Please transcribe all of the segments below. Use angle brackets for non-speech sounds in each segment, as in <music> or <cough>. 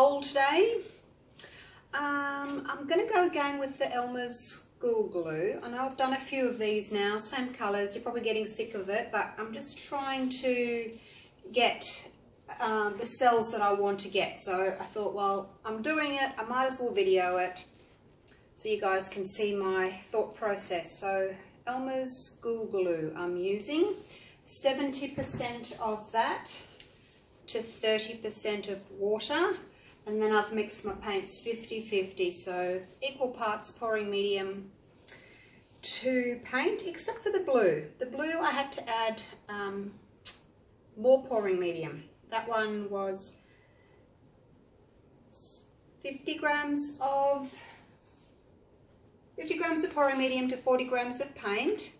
bowl today. Um, I'm going to go again with the Elmer's School Glue. I know I've done a few of these now, same colours, you're probably getting sick of it, but I'm just trying to get um, the cells that I want to get. So I thought, well, I'm doing it, I might as well video it so you guys can see my thought process. So Elmer's School Glue I'm using. 70% of that to 30% of water and then I've mixed my paints 50-50 so equal parts pouring medium to paint except for the blue. The blue I had to add um, more pouring medium. That one was 50 grams of 50 grams of pouring medium to 40 grams of paint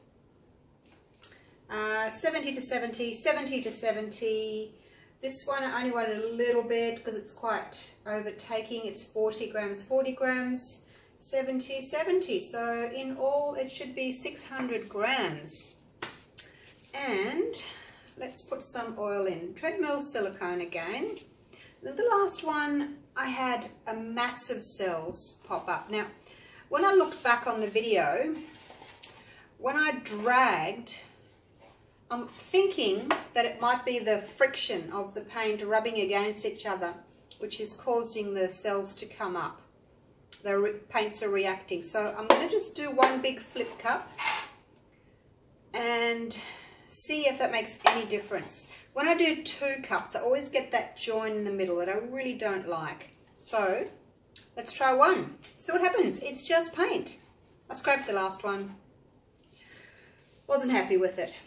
uh, 70 to 70, 70 to 70. This one I only wanted a little bit because it's quite overtaking. It's 40 grams, 40 grams, 70, 70. So in all it should be 600 grams. And let's put some oil in. Treadmill silicone again. Then the last one I had a massive cells pop up. Now when I looked back on the video, when I dragged I'm thinking that it might be the friction of the paint rubbing against each other which is causing the cells to come up. The paints are reacting. So I'm going to just do one big flip cup and see if that makes any difference. When I do two cups, I always get that join in the middle that I really don't like. So let's try one. See what happens. It's just paint. I scraped the last one. Wasn't happy with it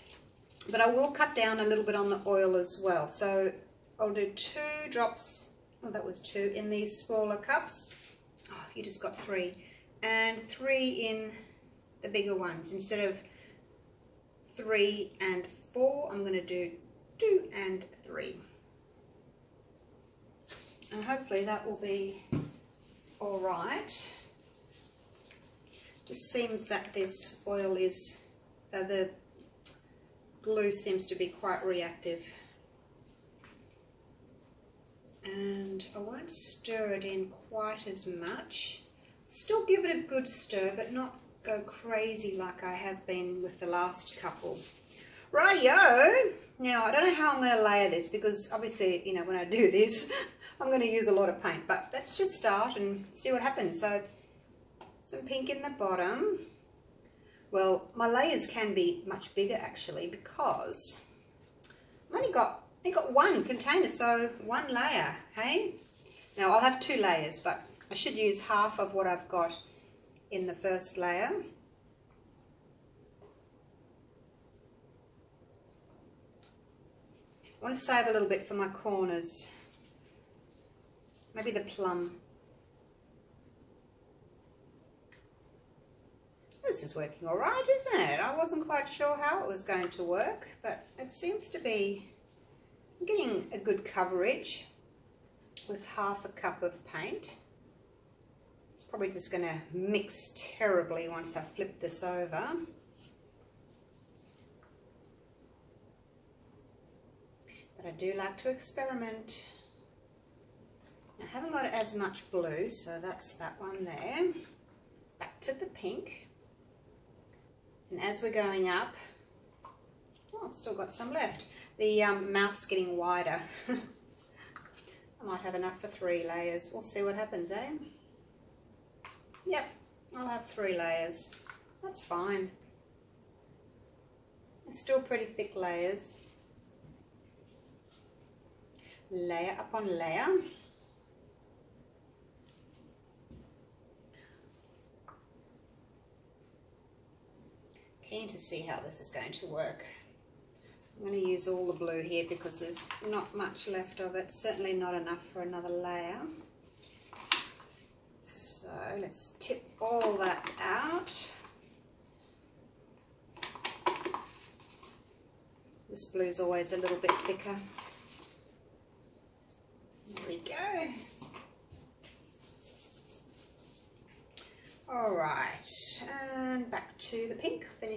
but I will cut down a little bit on the oil as well. So I'll do two drops, oh that was two, in these smaller cups. Oh, you just got three. And three in the bigger ones. Instead of three and four, I'm going to do two and three. And hopefully that will be all right. Just seems that this oil is, uh, the glue seems to be quite reactive. And I won't stir it in quite as much. Still give it a good stir, but not go crazy like I have been with the last couple. Rightio! Now, I don't know how I'm going to layer this because obviously, you know, when I do this, <laughs> I'm going to use a lot of paint. But let's just start and see what happens. So, some pink in the bottom. Well, my layers can be much bigger actually because I've only got, only got one container, so one layer, hey? Now I'll have two layers, but I should use half of what I've got in the first layer. I want to save a little bit for my corners. Maybe the plum. This is working all right, isn't it? I wasn't quite sure how it was going to work, but it seems to be getting a good coverage with half a cup of paint. It's probably just going to mix terribly once I flip this over. But I do like to experiment. I haven't got as much blue, so that's that one there. Back to the pink. And as we're going up, oh, I've still got some left. The um, mouth's getting wider. <laughs> I might have enough for three layers. We'll see what happens, eh? Yep, I'll have three layers. That's fine. It's still pretty thick layers. Layer upon layer. Keen to see how this is going to work. I'm going to use all the blue here because there's not much left of it, certainly not enough for another layer. So let's tip all that out. This blue's always a little bit thicker.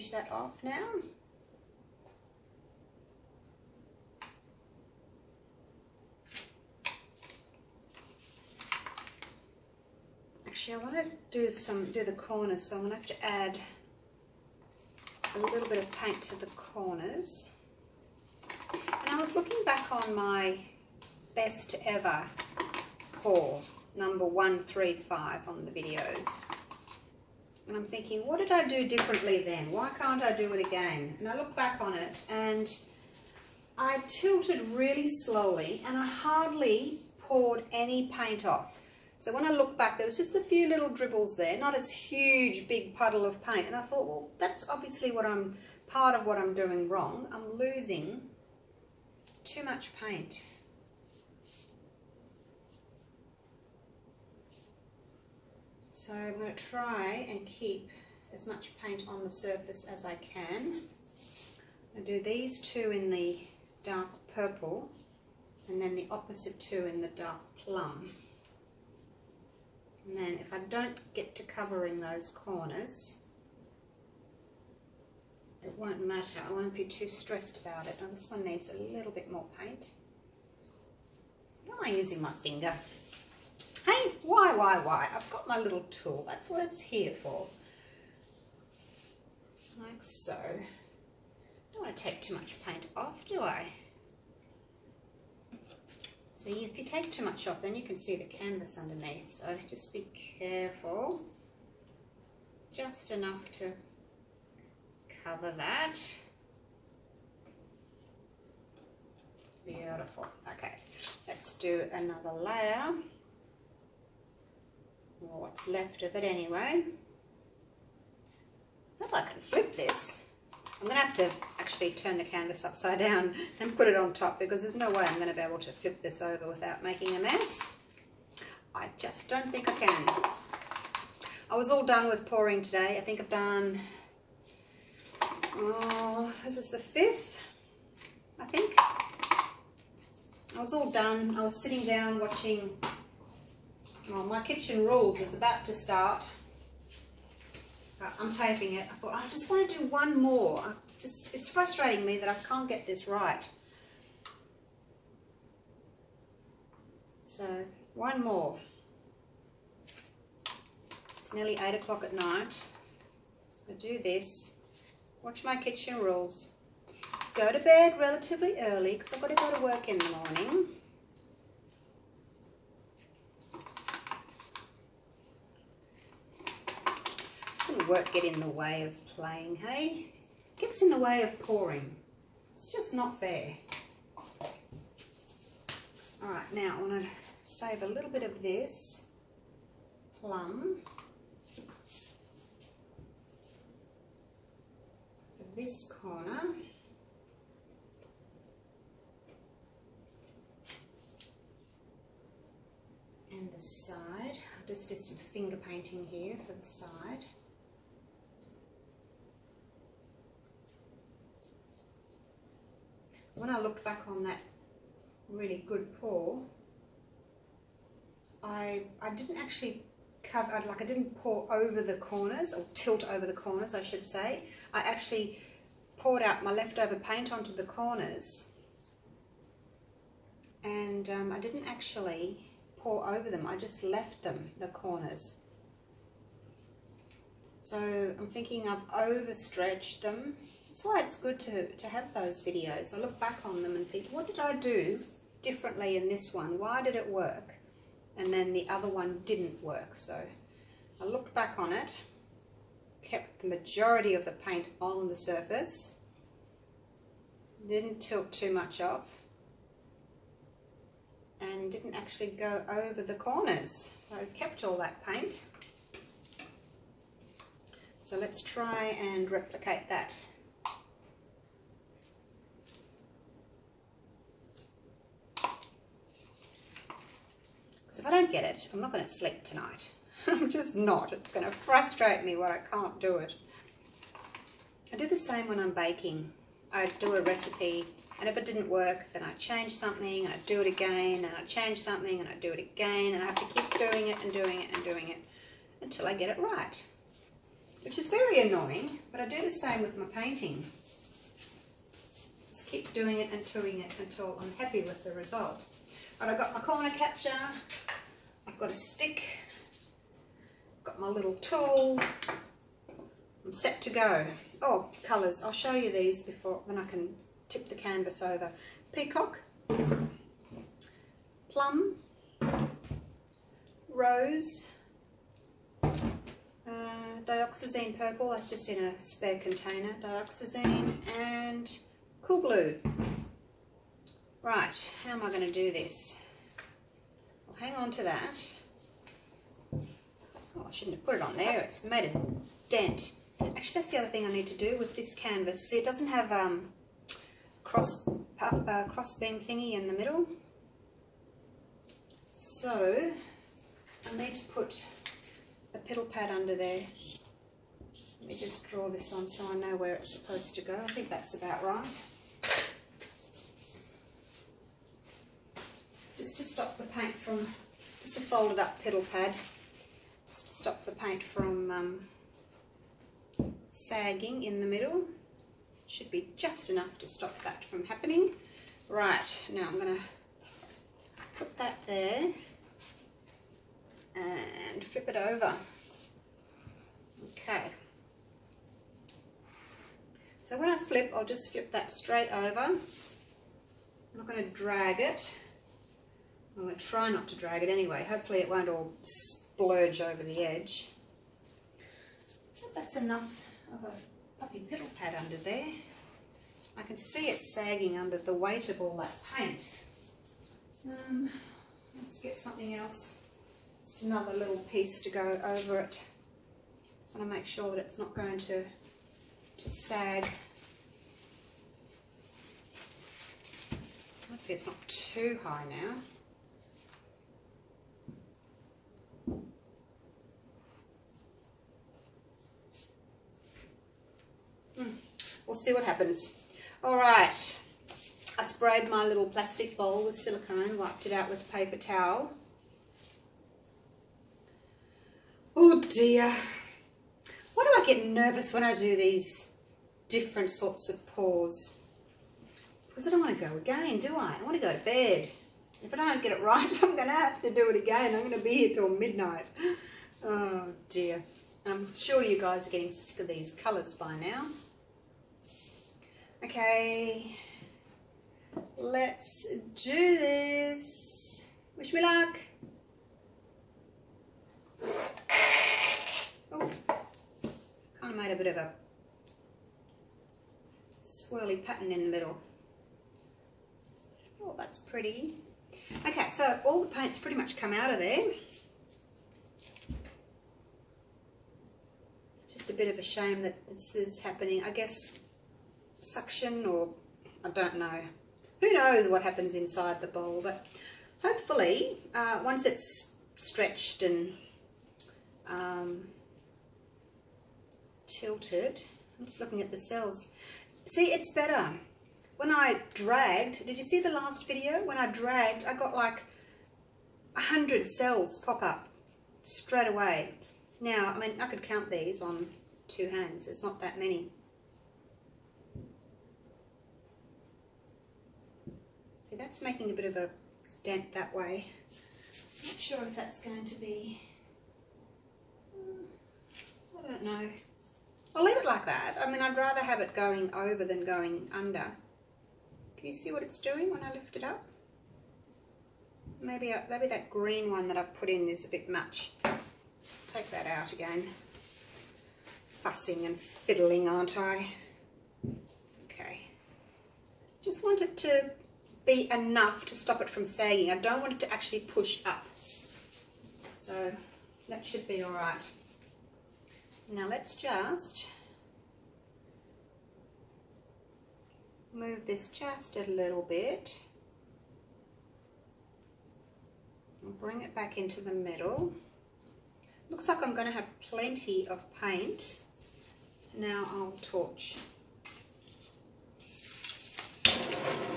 finish that off now. Actually, I want to do some do the corners, so I'm going to have to add a little bit of paint to the corners. And I was looking back on my best ever pour, number 135 on the videos. And I'm thinking, what did I do differently then? Why can't I do it again? And I look back on it and I tilted really slowly and I hardly poured any paint off. So when I look back, there was just a few little dribbles there, not a huge big puddle of paint. And I thought, well, that's obviously what I'm, part of what I'm doing wrong. I'm losing too much paint. So I'm going to try and keep as much paint on the surface as I can. I do these two in the dark purple and then the opposite two in the dark plum. And then if I don't get to covering those corners, it won't matter. I won't be too stressed about it. Now this one needs a little bit more paint. Why I using my finger? Hey, why, why, why? I've got my little tool. That's what it's here for. Like so. I Don't want to take too much paint off, do I? See, if you take too much off, then you can see the canvas underneath. So just be careful. Just enough to cover that. Beautiful. Okay, let's do another layer. Or what's left of it anyway. I hope I can flip this. I'm going to have to actually turn the canvas upside down <laughs> and put it on top because there's no way I'm going to be able to flip this over without making a mess. I just don't think I can. I was all done with pouring today. I think I've done, oh, this is the fifth, I think. I was all done. I was sitting down watching, well, my kitchen rules is about to start. Uh, I'm taping it. I thought, I just want to do one more. I just It's frustrating me that I can't get this right. So, one more. It's nearly 8 o'clock at night. I do this. Watch my kitchen rules. Go to bed relatively early because I've got to go to work in the morning. Doesn't work get in the way of playing, hey? Gets in the way of pouring. It's just not fair. All right, now I want to save a little bit of this plum this corner. And the side. I'll just do some finger painting here for the side. When I look back on that really good pour, I, I didn't actually cover, like I didn't pour over the corners, or tilt over the corners I should say. I actually poured out my leftover paint onto the corners and um, I didn't actually pour over them, I just left them, the corners. So I'm thinking I've overstretched them that's why it's good to, to have those videos. I look back on them and think, what did I do differently in this one? Why did it work? And then the other one didn't work. So I looked back on it, kept the majority of the paint on the surface, didn't tilt too much off, and didn't actually go over the corners. So I kept all that paint. So let's try and replicate that I don't get it, I'm not going to sleep tonight. <laughs> I'm just not. It's going to frustrate me when I can't do it. I do the same when I'm baking. I do a recipe and if it didn't work, then I change something and I do it again and I change something and I do it again and I have to keep doing it and doing it and doing it until I get it right. Which is very annoying, but I do the same with my painting. Just keep doing it and doing it until I'm happy with the result. But I've got my corner catcher, I've got a stick, got my little tool. I'm set to go. Oh, colours. I'll show you these before, then I can tip the canvas over. Peacock, plum, rose, uh, dioxazine purple, that's just in a spare container, dioxazine, and cool blue. Right, how am I going to do this? I'll hang on to that. Oh, I shouldn't have put it on there, it's made a dent. Actually, that's the other thing I need to do with this canvas. See, it doesn't have um, cross, uh, cross beam thingy in the middle. So, I need to put a piddle pad under there. Let me just draw this on so I know where it's supposed to go. I think that's about right. Just to stop the paint from, just a folded up piddle pad, just to stop the paint from um, sagging in the middle. Should be just enough to stop that from happening. Right, now I'm going to put that there and flip it over. Okay. So when I flip, I'll just flip that straight over. I'm not going to drag it. I'm going to try not to drag it anyway. Hopefully it won't all splurge over the edge. That's enough of a puppy piddle pad under there. I can see it sagging under the weight of all that paint. Um, let's get something else. Just another little piece to go over it. Just want to make sure that it's not going to, to sag. Hopefully it's not too high now. Hmm. We'll see what happens. All right, I sprayed my little plastic bowl with silicone, wiped it out with a paper towel. Oh dear. Why do I get nervous when I do these different sorts of pours? Because I don't want to go again, do I? I want to go to bed. If I don't get it right, <laughs> I'm going to have to do it again. I'm going to be here till midnight. Oh dear. I'm sure you guys are getting sick of these colours by now. Okay, let's do this. Wish me luck. Oh, kind of made a bit of a swirly pattern in the middle. Oh, that's pretty. Okay, so all the paint's pretty much come out of there. Just a bit of a shame that this is happening. I guess suction or I don't know. Who knows what happens inside the bowl, but hopefully uh, once it's stretched and um, tilted, I'm just looking at the cells. See, it's better. When I dragged, did you see the last video? When I dragged, I got like a hundred cells pop up straight away. Now, I mean, I could count these on two hands. There's not that many. That's making a bit of a dent that way. Not sure if that's going to be, uh, I don't know. I'll leave it like that. I mean, I'd rather have it going over than going under. Can you see what it's doing when I lift it up? Maybe, uh, maybe that green one that I've put in is a bit much. Take that out again. Fussing and fiddling, aren't I? Okay. Just want it to be enough to stop it from sagging. I don't want it to actually push up. So that should be all right. Now let's just move this just a little bit and bring it back into the middle. Looks like I'm going to have plenty of paint. Now I'll torch.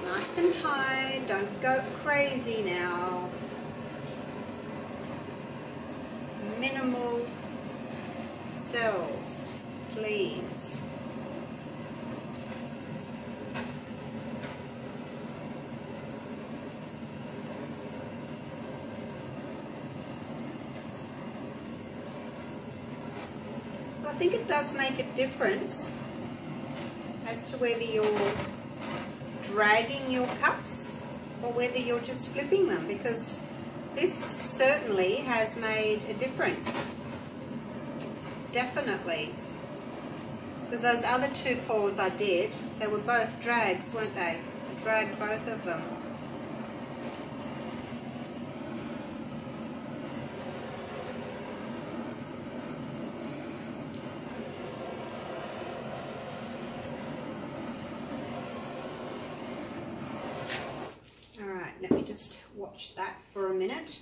Nice and high, don't go crazy now. Minimal cells, please. I think it does make a difference as to whether you're dragging your cups or whether you're just flipping them because this certainly has made a difference. Definitely. Because those other two pours I did, they were both drags, weren't they? I dragged both of them. Alright, let me just watch that for a minute.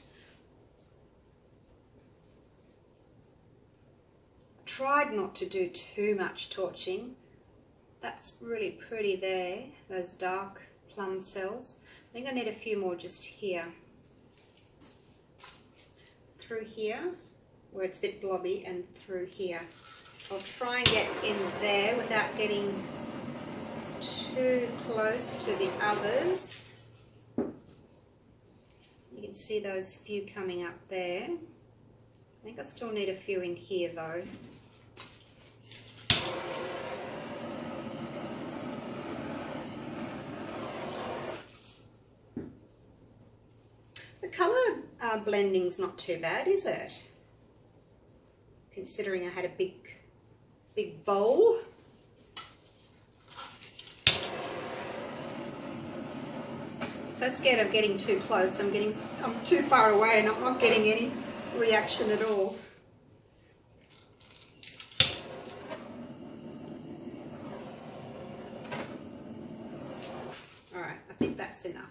Tried not to do too much torching. That's really pretty there, those dark plum cells. I think I need a few more just here. Through here, where it's a bit blobby, and through here. I'll try and get in there without getting too close to the others. You can see those few coming up there. I think I still need a few in here though. The colour uh, blending's not too bad, is it? Considering I had a big, big bowl. So scared of getting too close. I'm getting, I'm too far away and I'm not getting any reaction at all. Alright, I think that's enough.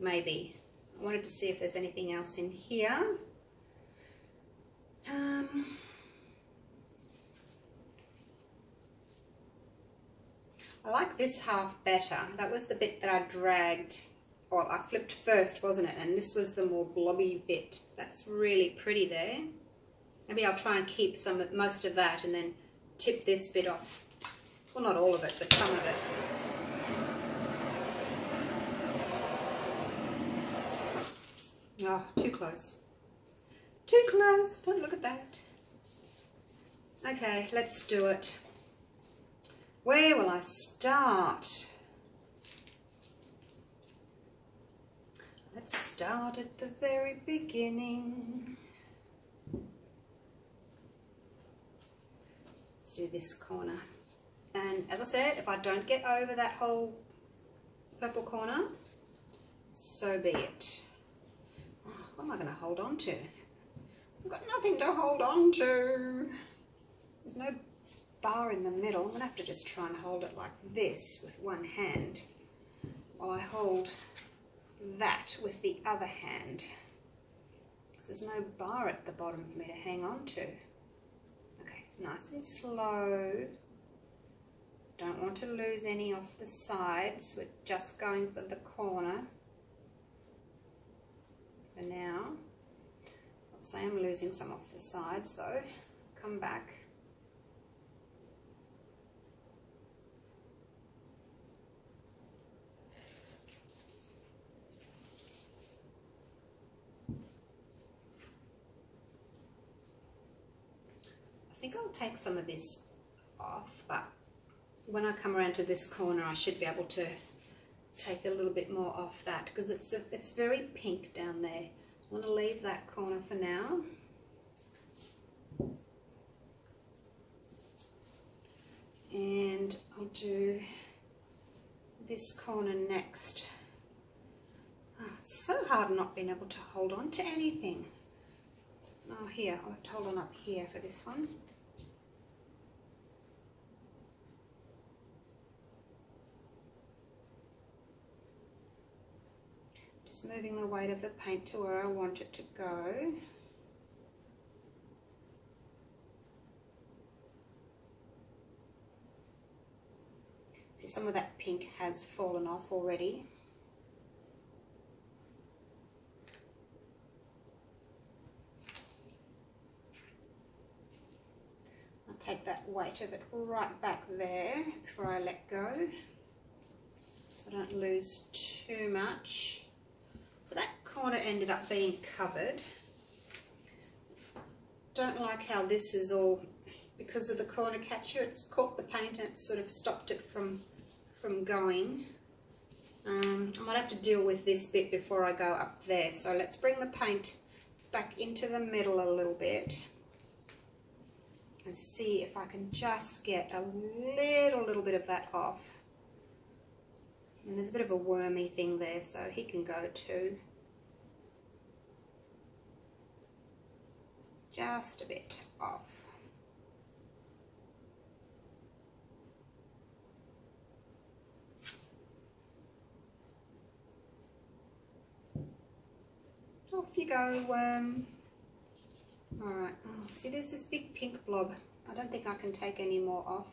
Maybe. I wanted to see if there's anything else in here. Um, I like this half better. That was the bit that I dragged, well, I flipped first, wasn't it? And this was the more blobby bit. That's really pretty there. Maybe I'll try and keep some, of most of that and then tip this bit off. Well, not all of it, but some of it. Oh, too close. Too close. Don't look at that. Okay, let's do it. Where will I start? Let's start at the very beginning. Let's do this corner. And as I said, if I don't get over that whole purple corner, so be it. What am I going to hold on to? I've got nothing to hold on to. There's no bar in the middle. I'm going to have to just try and hold it like this with one hand while I hold that with the other hand. Because there's no bar at the bottom for me to hang on to. Okay, it's nice and slow. Don't want to lose any off the sides. We're just going for the corner for now. I'll say I'm losing some off the sides though. Come back. I think I'll take some of this off, but when I come around to this corner I should be able to take a little bit more off that because it's a, it's very pink down there. I want to leave that corner for now. And I'll do this corner next. Oh, it's so hard not being able to hold on to anything. Oh, here, I'll have to hold on up here for this one. Just moving the weight of the paint to where I want it to go. See some of that pink has fallen off already. I'll take that weight of it right back there before I let go so I don't lose too much. So that corner ended up being covered. Don't like how this is all because of the corner catcher it's caught the paint and it's sort of stopped it from from going. Um, I might have to deal with this bit before I go up there. So let's bring the paint back into the middle a little bit and see if I can just get a little little bit of that off and there's a bit of a wormy thing there so he can go too. Just a bit off. Off you go worm. Alright oh, see there's this big pink blob. I don't think I can take any more off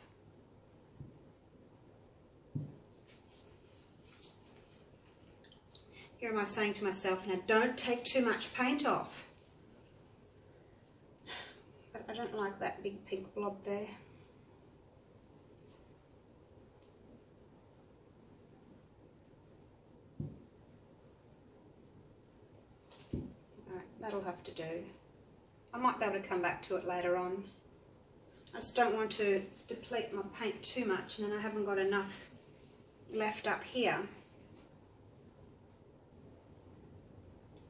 here am I saying to myself now don't take too much paint off but I don't like that big pink blob there that'll have to do. I might be able to come back to it later on. I just don't want to deplete my paint too much and then I haven't got enough left up here.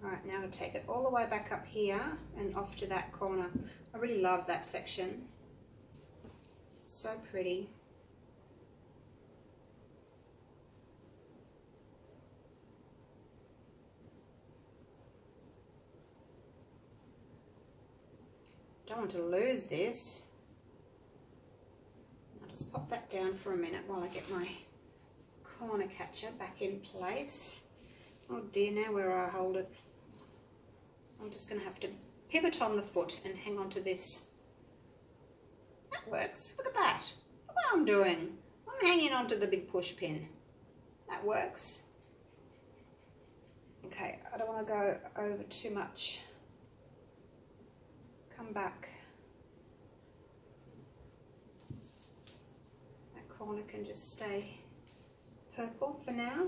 Alright, now I'll take it all the way back up here and off to that corner. I really love that section. So pretty. don't want to lose this. I'll just pop that down for a minute while I get my corner catcher back in place. Oh dear, now where I hold it. I'm just going to have to pivot on the foot and hang on to this. That works. Look at that. Look what I'm doing. I'm hanging onto the big push pin. That works. Okay, I don't want to go over too much come back. That corner can just stay purple for now.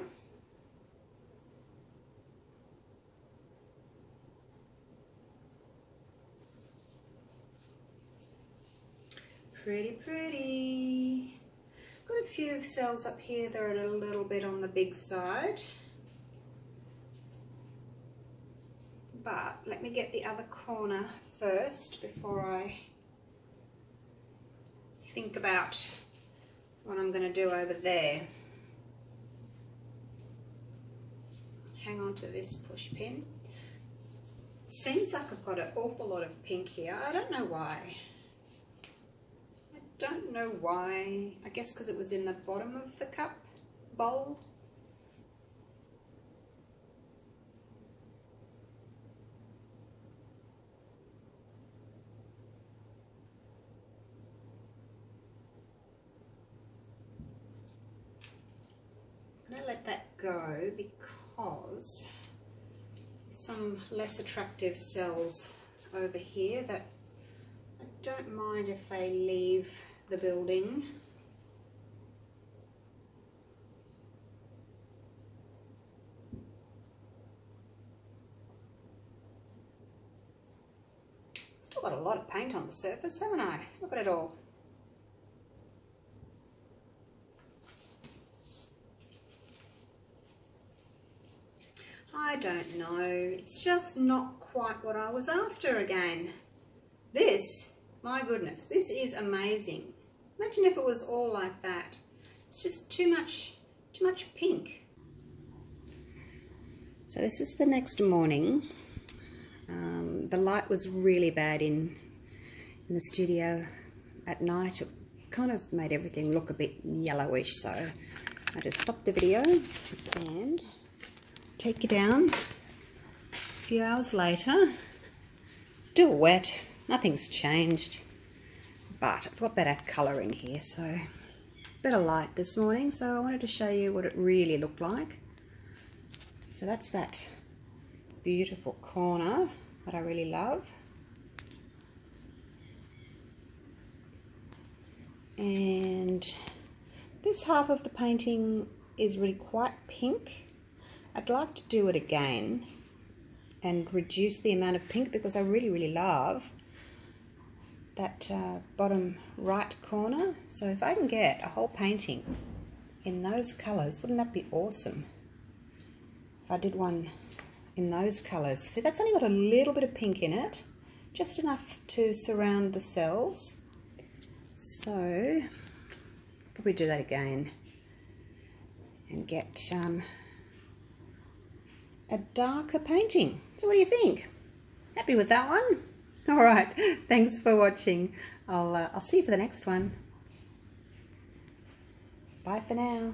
Pretty, pretty. Got a few cells up here that are a little bit on the big side. But let me get the other corner first before I think about what I'm going to do over there. Hang on to this push pin. Seems like I've got an awful lot of pink here. I don't know why. Don't know why. I guess because it was in the bottom of the cup bowl. I'm Gonna let that go because some less attractive cells over here that don't mind if they leave the building. Still got a lot of paint on the surface, haven't I? Look at it all. I don't know. It's just not quite what I was after again. This, my goodness, this is amazing. Imagine if it was all like that. It's just too much, too much pink. So this is the next morning. Um, the light was really bad in, in the studio at night. It kind of made everything look a bit yellowish, so I just stopped the video and take you down a few hours later. Still wet, nothing's changed, but I've got better colour in here, so better light this morning. So I wanted to show you what it really looked like. So that's that beautiful corner that I really love. And this half of the painting is really quite pink I'd like to do it again and reduce the amount of pink because I really, really love that uh, bottom right corner. So if I can get a whole painting in those colours, wouldn't that be awesome? If I did one in those colours. See, that's only got a little bit of pink in it, just enough to surround the cells. So, probably do that again and get um, a darker painting. So what do you think? Happy with that one? <laughs> All right, thanks for watching. I'll, uh, I'll see you for the next one. Bye for now.